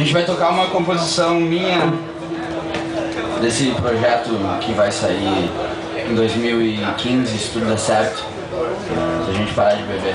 gente vai tocar uma composição minha desse projeto que vai sair em 2015, se tudo der certo. Se a gente parar de beber.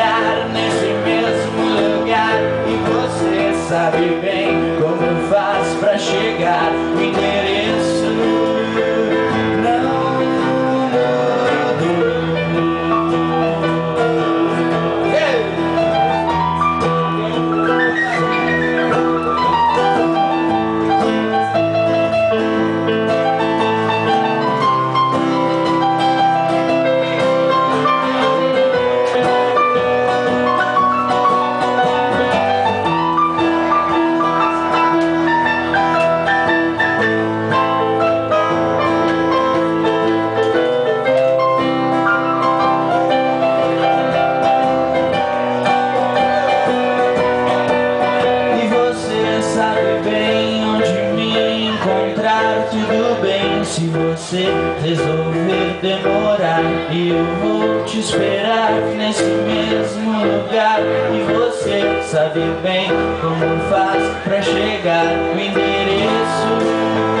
have you been? resolver demorar E eu vou te esperar nesse mesmo lugar. E você sabe bem como faz pra chegar no endereço.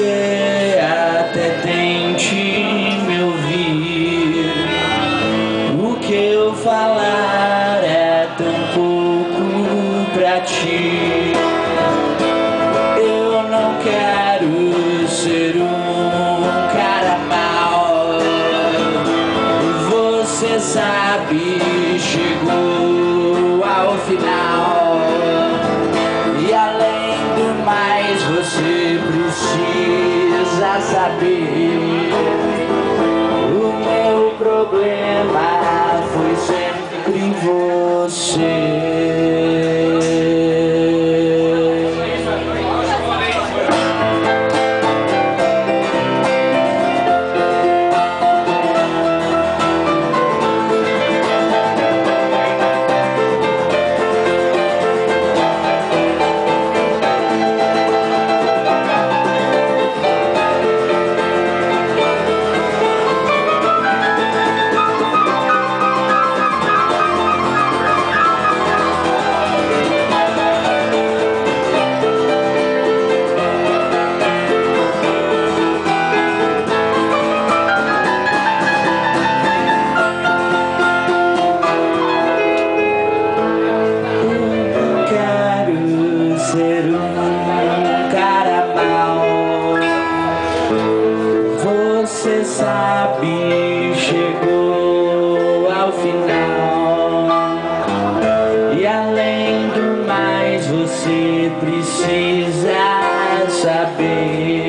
você até tente me ouvir. O que eu falar é tão pouco pra ti. Eu não quero ser um cara mal. Você sabe, chegou ao final. Você. Saber.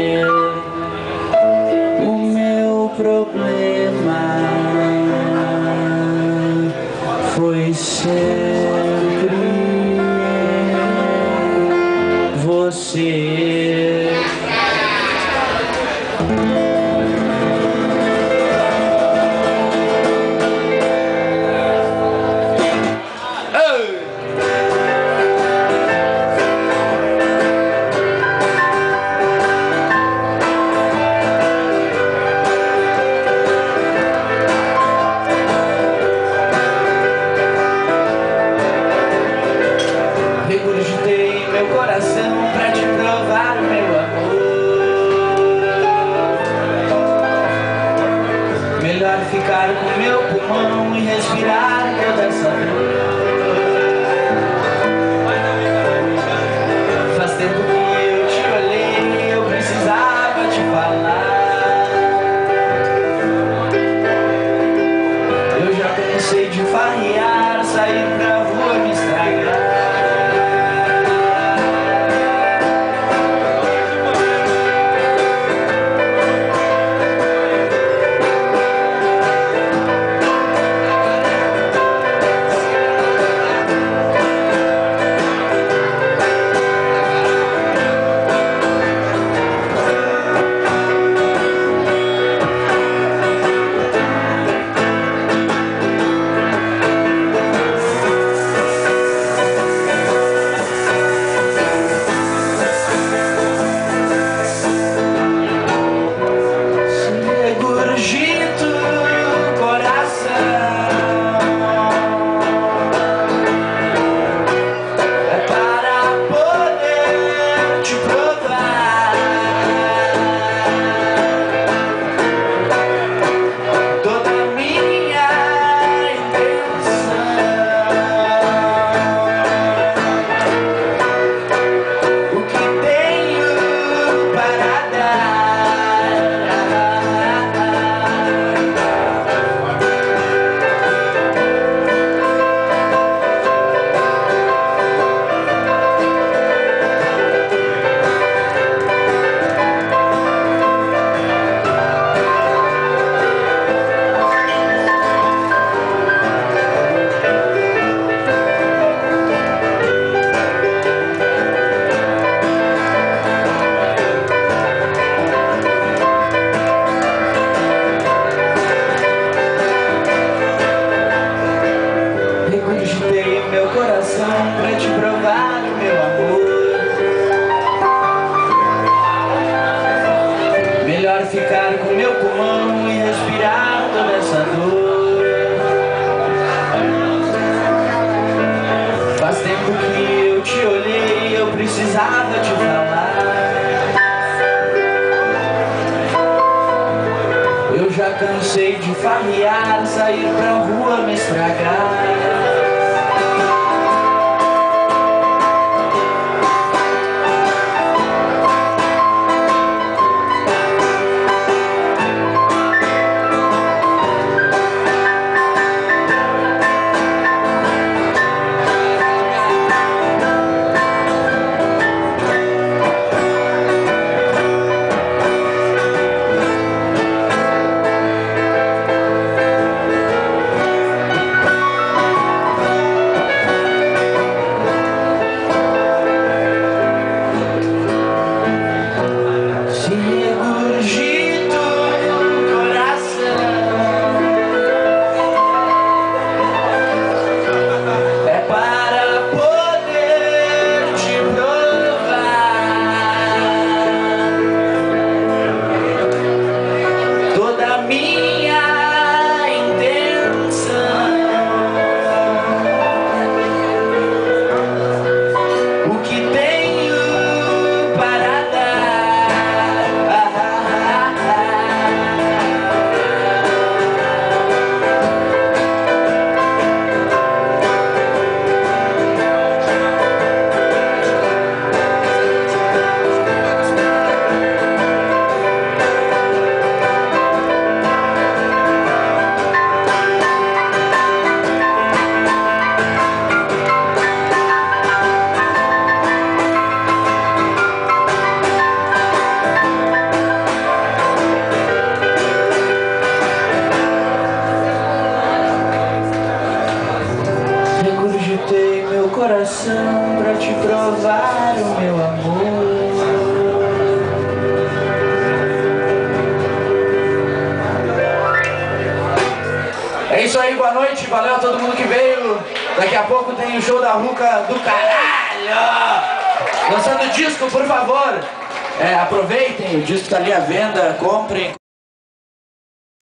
Cansei de farrear, sair pra rua me estragar coração pra te provar o meu amor. É isso aí, boa noite, valeu a todo mundo que veio. Daqui a pouco tem o show da Ruca do caralho. Lançando disco, por favor. É, Aproveitem, o disco tá ali à venda, comprem